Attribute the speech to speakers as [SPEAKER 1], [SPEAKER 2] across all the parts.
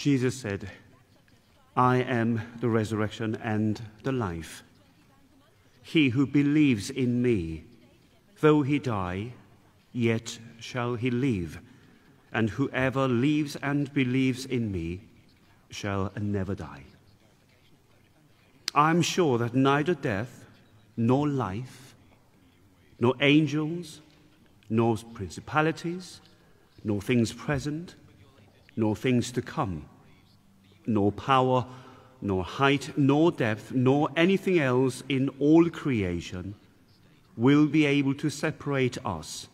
[SPEAKER 1] Jesus said, I am the resurrection and the life. He who believes in me, though he die, yet shall he live, and whoever lives and believes in me shall never die. I am sure that neither death, nor life, nor angels, nor principalities, nor things present, nor things to come, nor power, nor height, nor depth, nor anything else in all creation will be able to separate us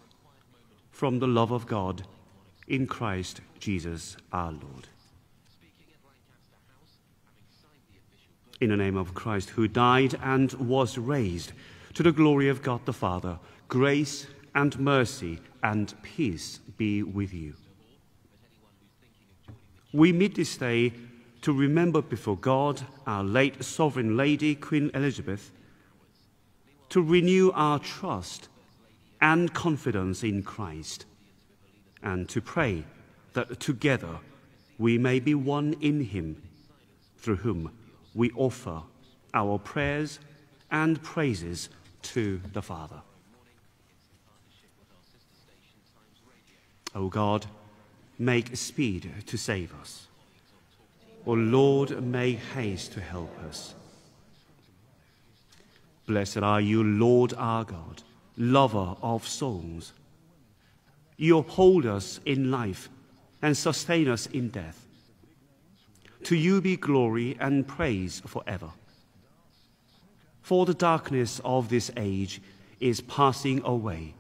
[SPEAKER 1] from the love of God in Christ Jesus our Lord. In the name of Christ, who died and was raised, to the glory of God the Father, grace and mercy and peace be with you. We meet this day to remember before God our late sovereign lady, Queen Elizabeth, to renew our trust and confidence in Christ, and to pray that together we may be one in Him, through whom we offer our prayers and praises to the Father. O God, make speed to save us. O Lord, make haste to help us. Blessed are you, Lord our God, lover of souls. You uphold us in life and sustain us in death. To you be glory and praise forever. For the darkness of this age is passing away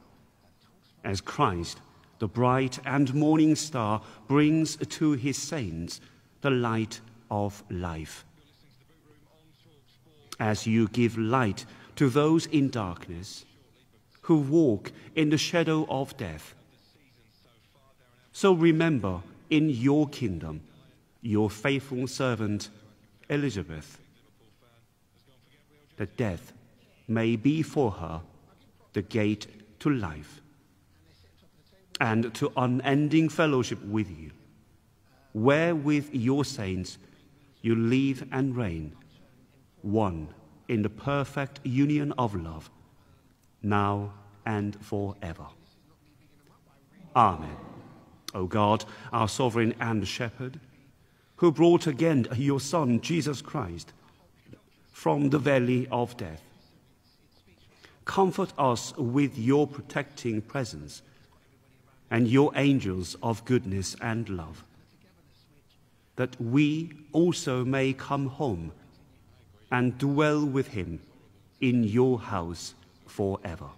[SPEAKER 1] as Christ the bright and morning star brings to his saints the light of life. As you give light to those in darkness who walk in the shadow of death, so remember in your kingdom your faithful servant Elizabeth, that death may be for her the gate to life and to unending fellowship with you, where with your saints you live and reign, one in the perfect union of love, now and forever. Amen. O God, our sovereign and shepherd, who brought again your Son, Jesus Christ, from the valley of death, comfort us with your protecting presence and your angels of goodness and love, that we also may come home and dwell with him in your house forever.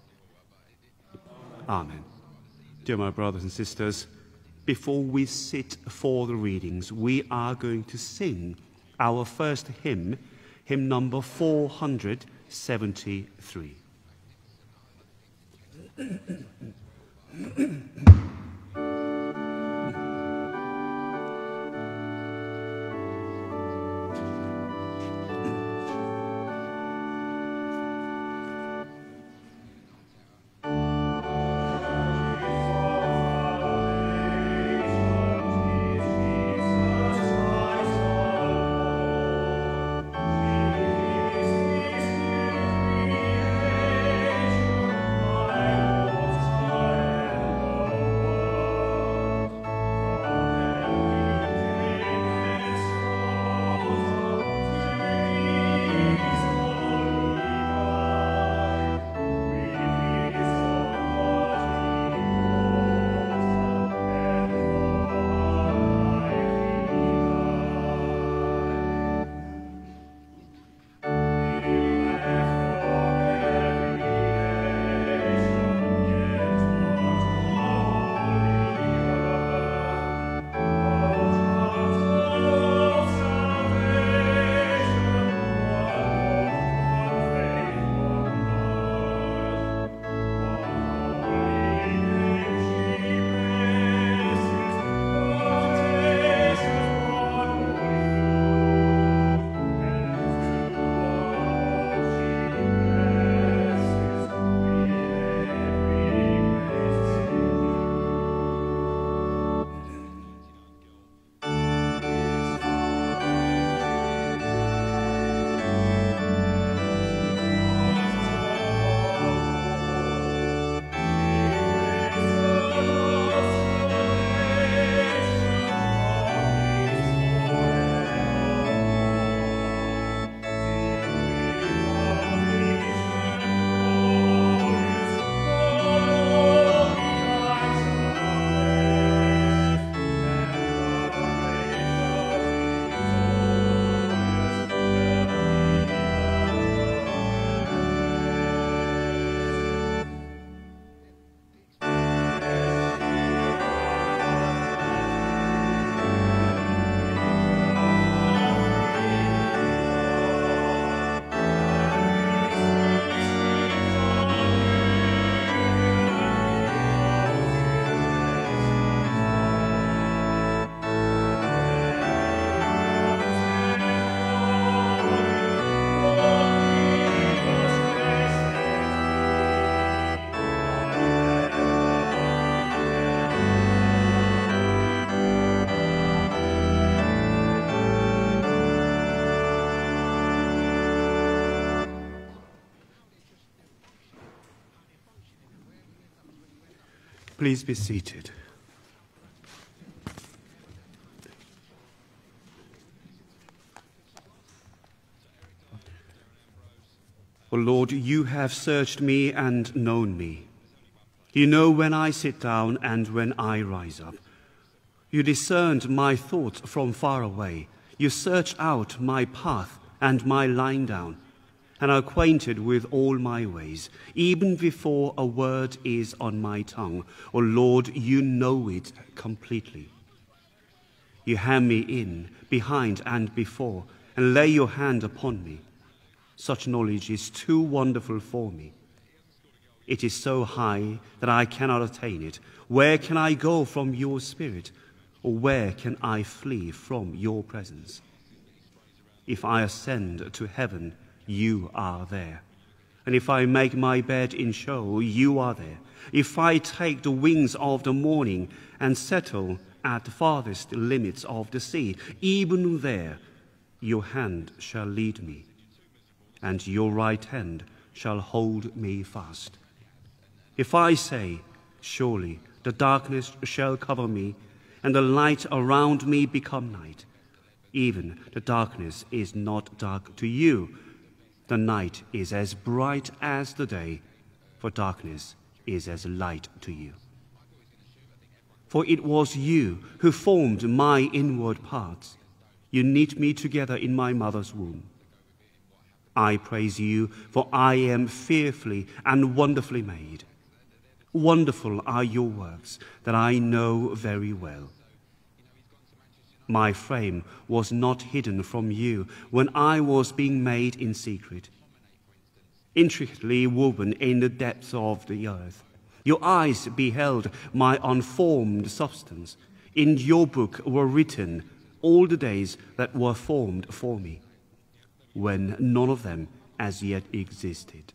[SPEAKER 1] Amen. Dear my brothers and sisters, before we sit for the readings, we are going to sing our first hymn, hymn number 473. Please be seated. O Lord, you have searched me and known me. You know when I sit down and when I rise up. You discerned my thoughts from far away. You search out my path and my lying down, and are acquainted with all my ways, even before a word is on my tongue. O Lord, you know it completely. You hem me in, behind and before, and lay your hand upon me. Such knowledge is too wonderful for me. It is so high that I cannot attain it. Where can I go from your spirit? Or where can I flee from your presence? If I ascend to heaven, you are there. And if I make my bed in Sheol, you are there. If I take the wings of the morning and settle at the farthest limits of the sea, even there your hand shall lead me and your right hand shall hold me fast. If I say, Surely the darkness shall cover me, and the light around me become night, even the darkness is not dark to you. The night is as bright as the day, for darkness is as light to you. For it was you who formed my inward parts. You knit me together in my mother's womb. I praise you, for I am fearfully and wonderfully made. Wonderful are your works that I know very well. My frame was not hidden from you when I was being made in secret, intricately woven in the depths of the earth. Your eyes beheld my unformed substance. In your book were written all the days that were formed for me when none of them as yet existed.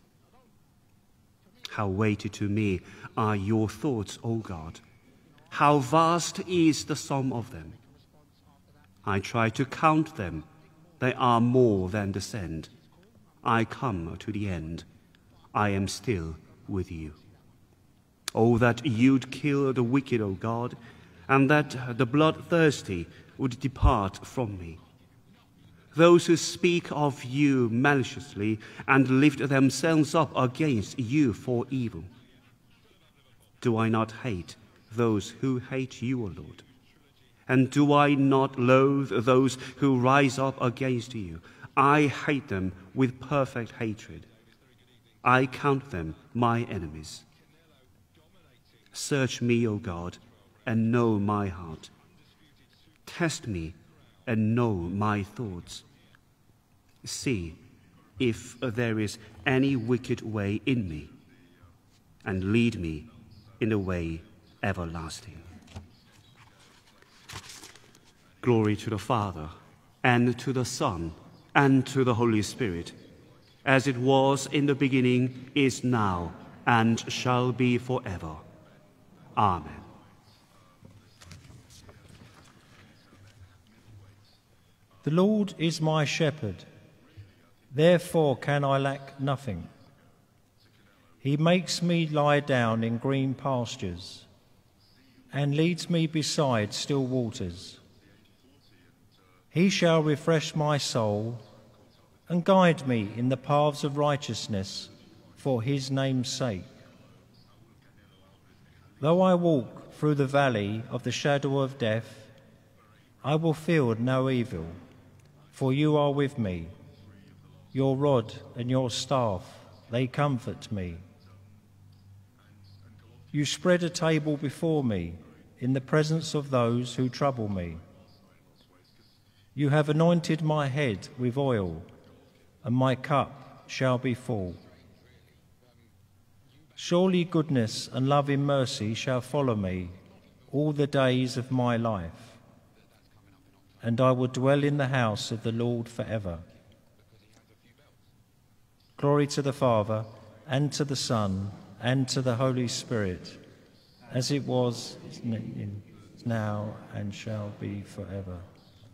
[SPEAKER 1] How weighty to me are your thoughts, O God! How vast is the sum of them! I try to count them, they are more than sand. I come to the end, I am still with you. Oh, that you'd kill the wicked, O God, and that the bloodthirsty would depart from me those who speak of you maliciously and lift themselves up against you for evil. Do I not hate those who hate you, O Lord? And do I not loathe those who rise up against you? I hate them with perfect hatred. I count them my enemies. Search me, O God, and know my heart. Test me and know my thoughts. See if there is any wicked way in me, and lead me in the way everlasting. Glory to the Father, and to the Son, and to the Holy Spirit, as it was in the beginning, is now, and shall be forever. Amen.
[SPEAKER 2] The Lord is my shepherd, therefore can I lack nothing. He makes me lie down in green pastures and leads me beside still waters. He shall refresh my soul and guide me in the paths of righteousness for his name's sake. Though I walk through the valley of the shadow of death, I will fear no evil for you are with me. Your rod and your staff, they comfort me. You spread a table before me in the presence of those who trouble me. You have anointed my head with oil, and my cup shall be full. Surely goodness and love in mercy shall follow me all the days of my life and I will dwell in the house of the Lord forever. Glory to the Father, and to the Son, and to the Holy Spirit, as it was now and shall be forever.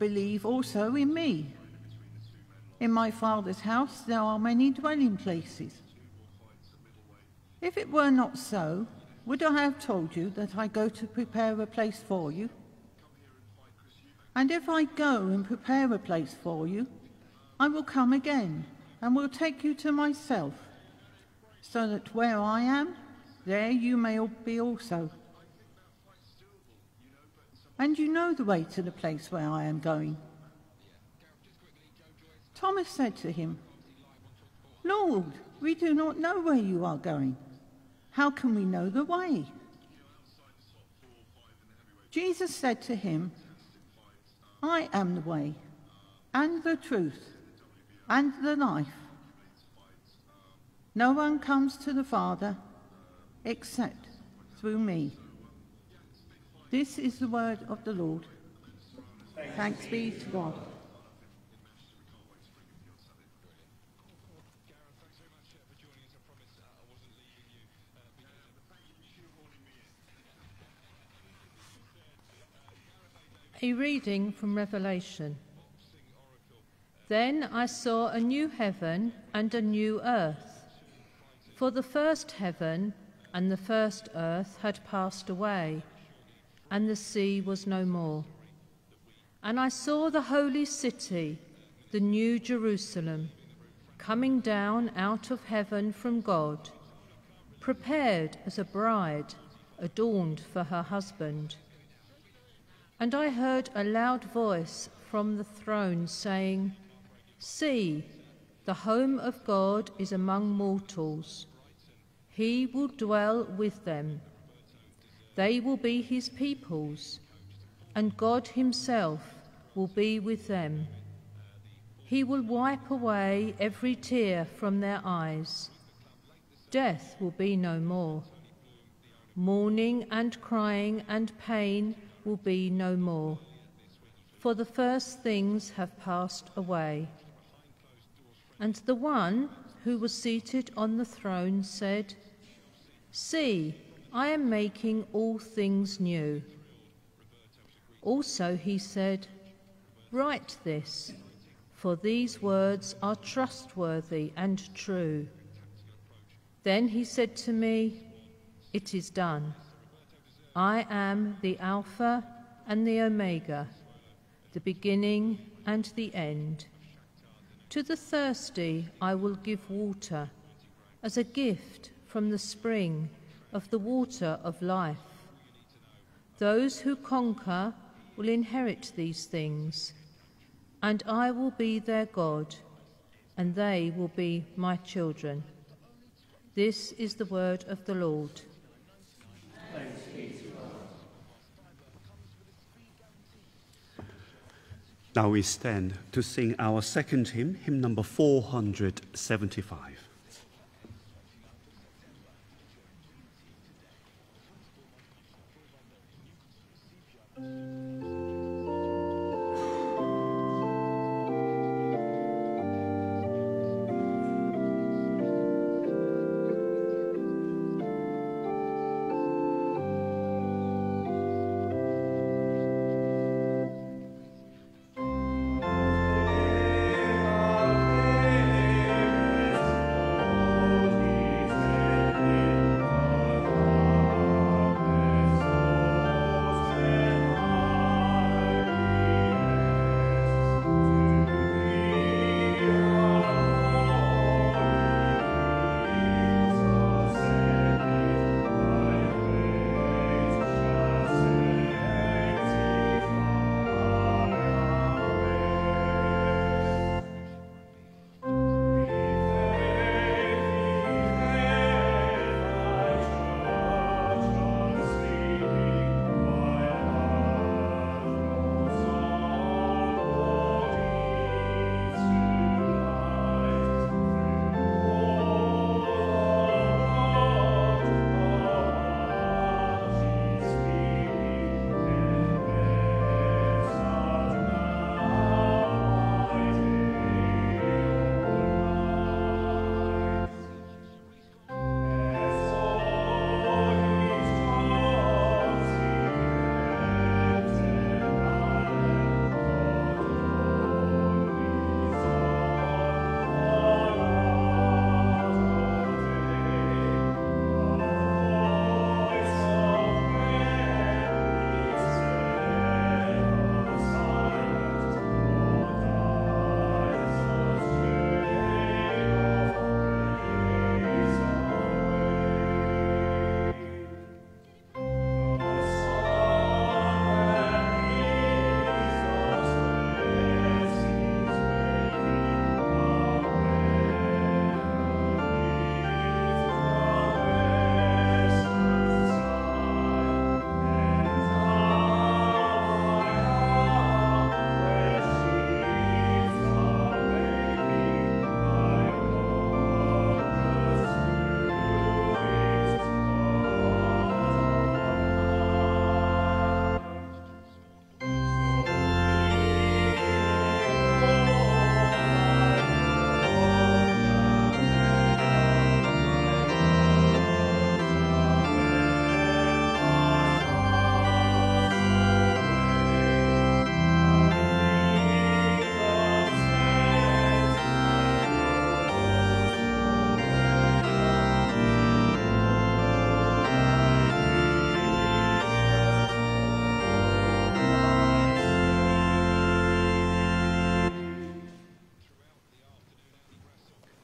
[SPEAKER 3] believe also in me. In my Father's house there are many dwelling places. If it were not so, would I have told you that I go to prepare a place for you? And if I go and prepare a place for you, I will come again and will take you to myself, so that where I am, there you may be also. And you know the way to the place where I am going. Thomas said to him, Lord, we do not know where you are going. How can we know the way? Jesus said to him, I am the way, and the truth, and the life. No one comes to the Father except through me. This is the word of the Lord. Thanks be to God.
[SPEAKER 4] A reading from Revelation. Then I saw a new heaven and a new earth. For the first heaven and the first earth had passed away, and the sea was no more. And I saw the holy city, the new Jerusalem, coming down out of heaven from God, prepared as a bride adorned for her husband. And I heard a loud voice from the throne saying, See, the home of God is among mortals. He will dwell with them. They will be his peoples, and God himself will be with them. He will wipe away every tear from their eyes. Death will be no more. Mourning and crying and pain will be no more. For the first things have passed away. And the one who was seated on the throne said, See, I am making all things new. Also he said, Write this, for these words are trustworthy and true. Then he said to me, It is done. I am the Alpha and the Omega, the beginning and the end. To the thirsty I will give water as a gift from the spring of the water of life. Those who conquer will inherit these things, and I will be their God, and they will be my children. This is the word of the Lord.
[SPEAKER 1] Now we stand to sing our second hymn, hymn number 475.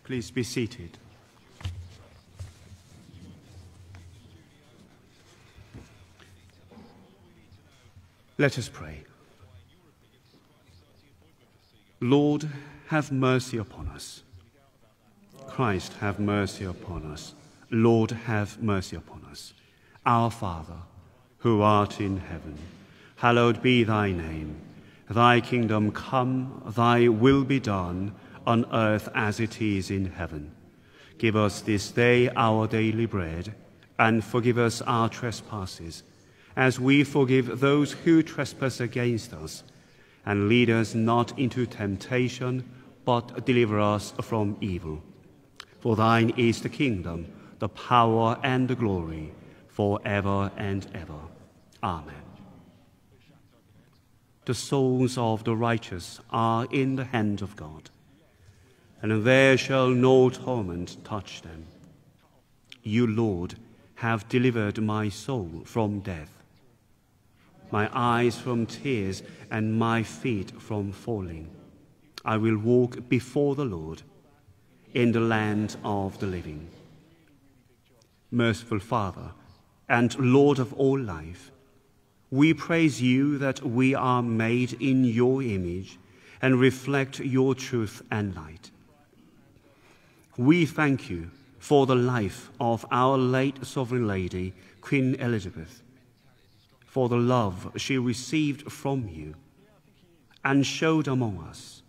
[SPEAKER 1] Please be seated. Let us pray. Lord, have mercy upon us. Christ, have mercy upon us. Lord, have mercy upon us. Our Father, who art in heaven, hallowed be thy name. Thy kingdom come, thy will be done, on earth as it is in heaven. Give us this day our daily bread, and forgive us our trespasses, as we forgive those who trespass against us. And lead us not into temptation, but deliver us from evil. For thine is the kingdom, the power, and the glory, for ever and ever. Amen. The souls of the righteous are in the hand of God, and there shall no torment touch them. You, Lord, have delivered my soul from death, my eyes from tears, and my feet from falling. I will walk before the Lord in the land of the living. Merciful Father and Lord of all life, we praise you that we are made in your image and reflect your truth and light. We thank you for the life of our late Sovereign Lady, Queen Elizabeth, for the love she received from you and showed among us.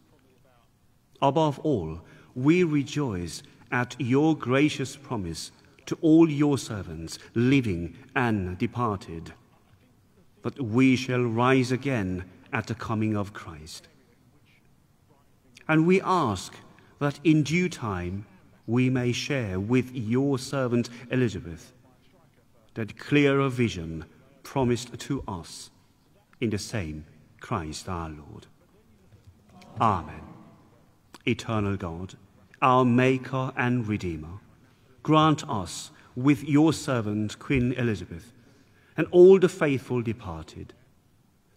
[SPEAKER 1] Above all, we rejoice at your gracious promise to all your servants, living and departed, that we shall rise again at the coming of Christ. And we ask that in due time we may share with your servant Elizabeth that clearer vision promised to us in the same Christ our Lord. Amen. Eternal God, our Maker and Redeemer, grant us, with your servant Queen Elizabeth, and all the faithful departed,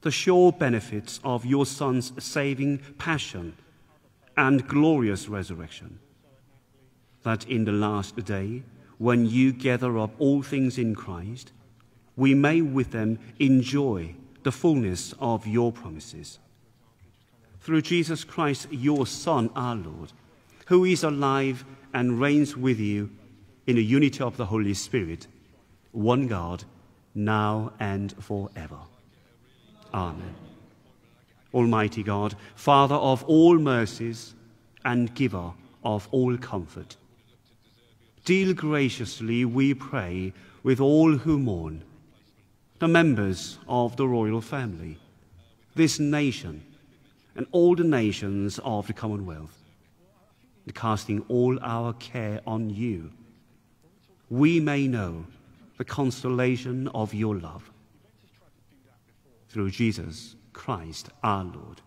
[SPEAKER 1] the sure benefits of your Son's saving passion and glorious resurrection, that in the last day, when you gather up all things in Christ, we may with them enjoy the fullness of your promises. Through Jesus Christ, your Son, our Lord, who is alive and reigns with you in the unity of the Holy Spirit, one God, now and forever. Amen. Almighty God, Father of all mercies and giver of all comfort, deal graciously, we pray, with all who mourn, the members of the royal family, this nation, and all the nations of the Commonwealth casting all our care on you, we may know the consolation of your love. Through Jesus Christ our Lord.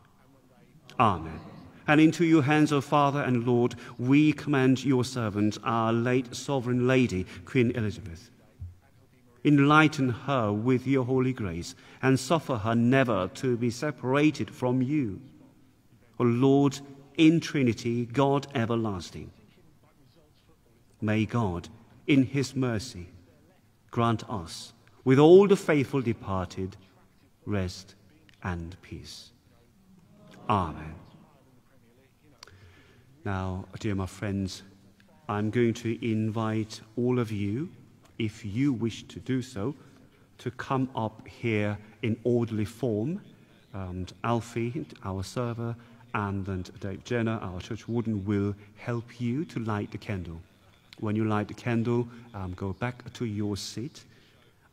[SPEAKER 1] Amen. And into your hands, O Father and Lord, we commend your servant, our late sovereign lady, Queen Elizabeth. Enlighten her with your holy grace and suffer her never to be separated from you. O Lord, in Trinity, God everlasting. May God, in his mercy, grant us, with all the faithful departed, rest and peace. Amen. Now, dear my friends, I'm going to invite all of you, if you wish to do so, to come up here in orderly form. And Alfie, our server, and Dave Jenner, our church warden, will help you to light the candle. When you light the candle, um, go back to your seat.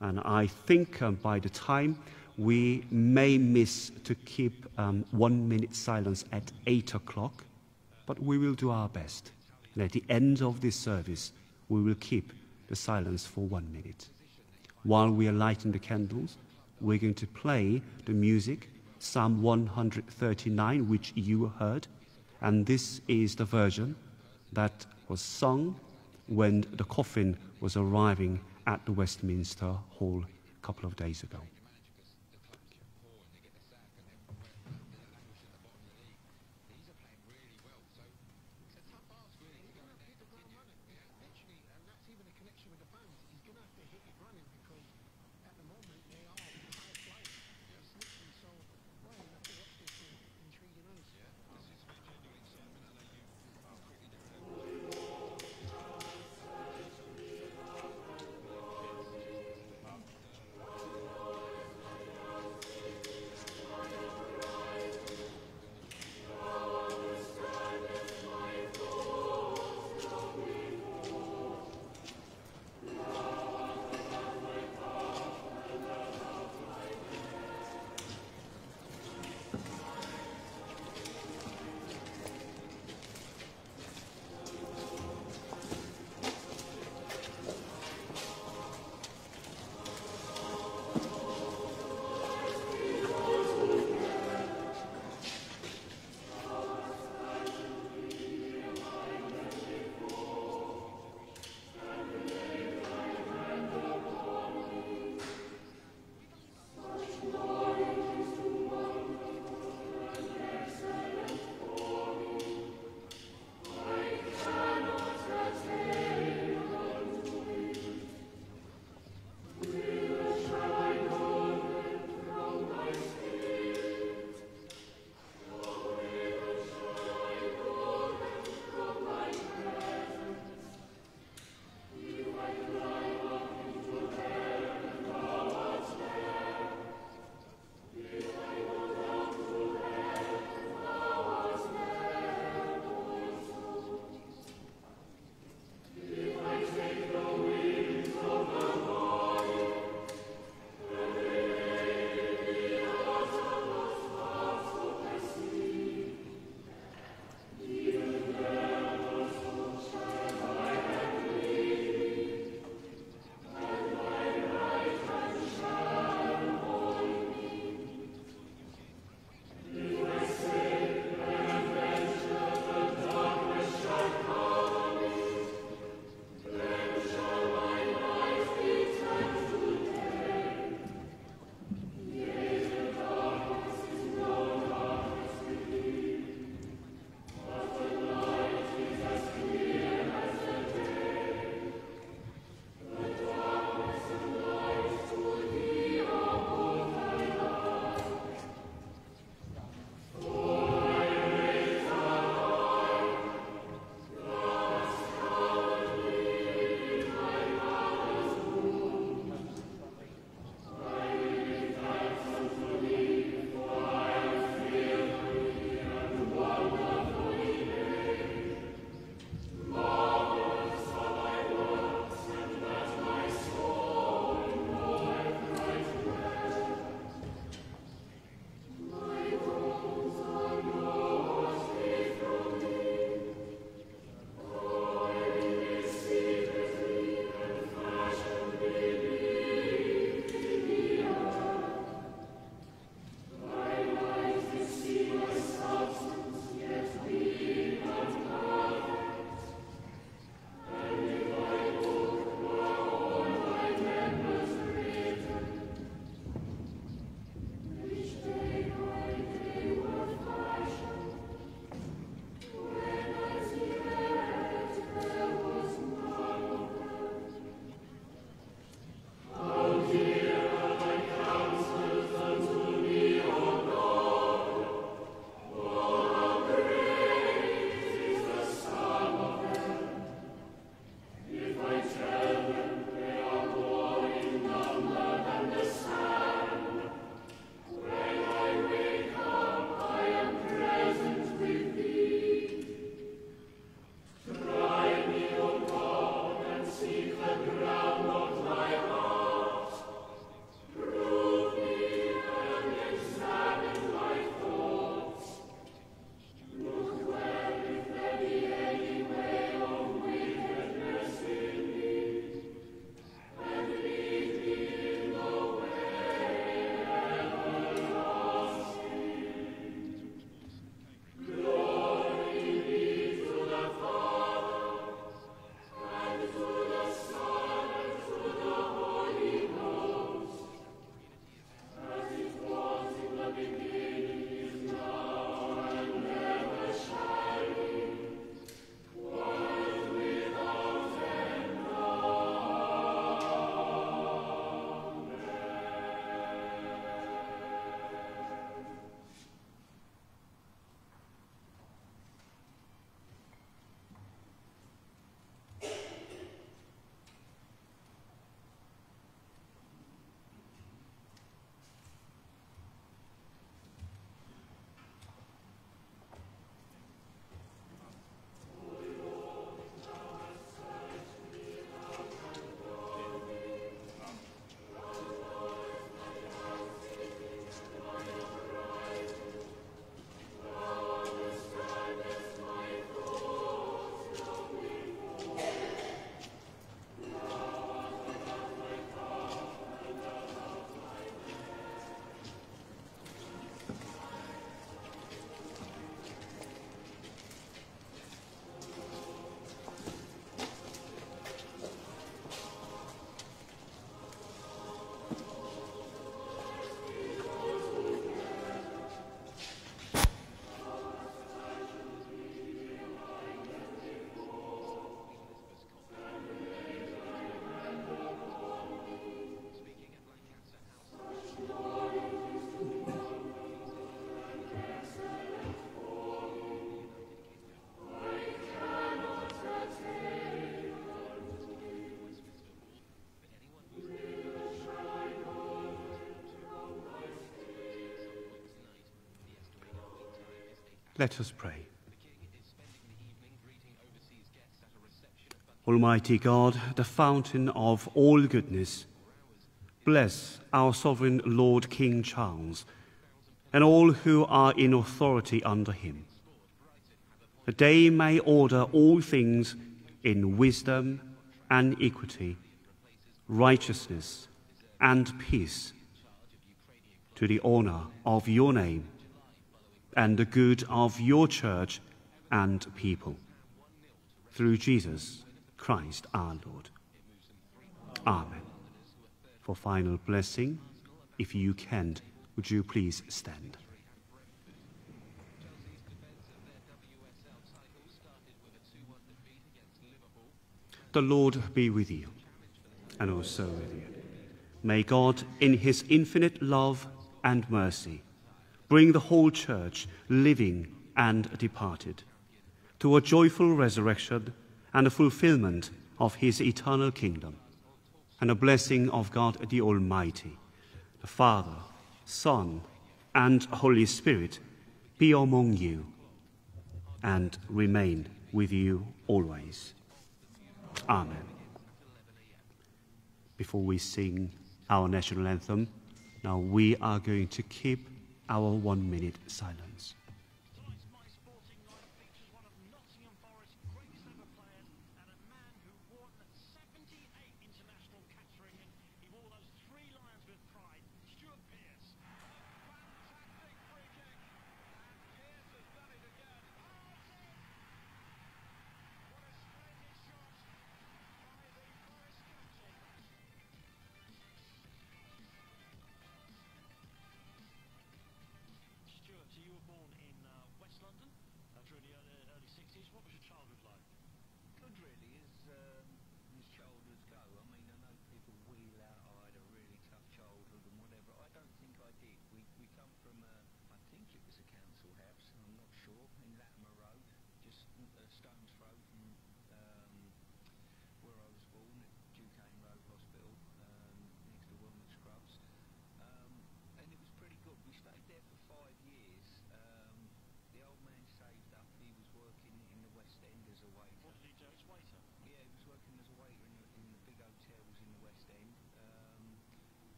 [SPEAKER 1] And I think um, by the time we may miss to keep um, one minute silence at 8 o'clock, but we will do our best. And at the end of this service, we will keep the silence for one minute. While we are lighting the candles, we're going to play the music Psalm 139, which you heard. And this is the version that was sung when the coffin was arriving at the Westminster Hall a couple of days ago. Let us pray. Almighty God, the fountain of all goodness, bless our sovereign Lord King Charles and all who are in authority under him, that they may order all things in wisdom and equity, righteousness and peace, to the honor of your name and the good of your church and people. Through Jesus Christ our Lord. Amen. For final blessing, if you can, would you please stand? The Lord be with you, and also with you. May God, in his infinite love and mercy, bring the whole church, living and departed, to a joyful resurrection and a fulfillment of his eternal kingdom, and a blessing of God the Almighty, the Father, Son, and Holy Spirit be among you and remain with you always. Amen. Before we sing our national anthem, now we are going to keep our one minute silence.